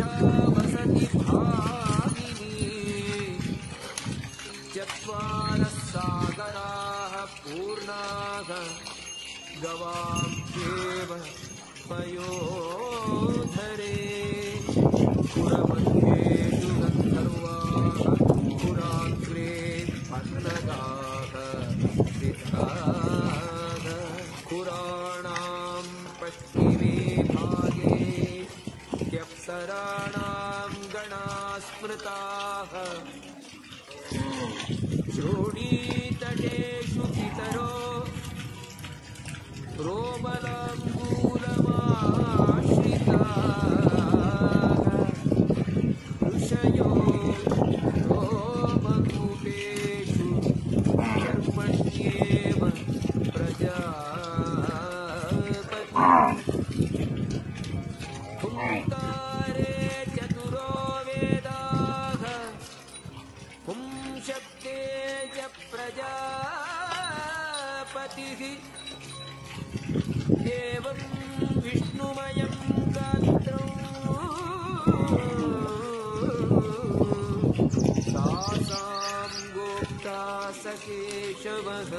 वसति भाविः ज्ववारः सागराः पूर्णाः गवाद्येव पयोधरे पुरमन्द्रेषु गतर्वा पुराः पुराणां पश्चिमे भा ह्यप्सराणां गणाः स्मृताः। द्रोणीतटेषु पितरो रोमलाङ्गूलमाश्रिताः ऋषयो पुंशक्ते च प्रजापतिः। एवं विष्णुमयं केशवः